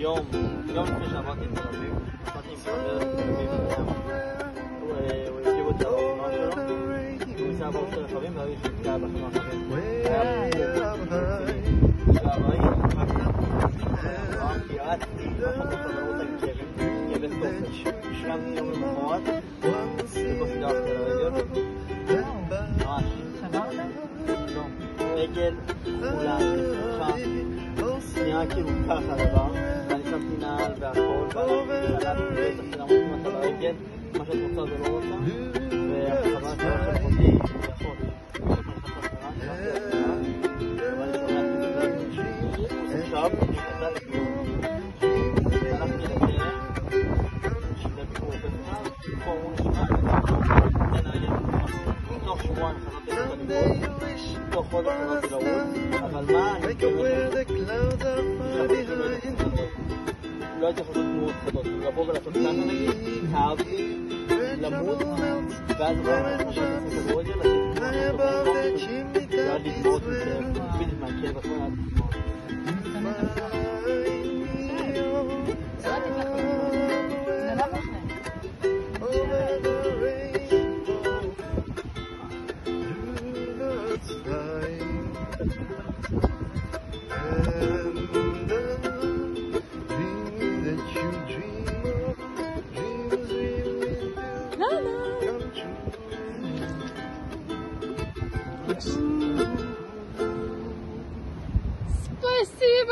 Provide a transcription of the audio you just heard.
يوم يوم نخرج مع بعضي بعضي Someday you wish for the Leute von unten hochzubringen. Obwohl wir das schon lange nicht haben. Lamut, Gaza, das ist das Symbolien. Yeah. Uh -huh. Спасибо.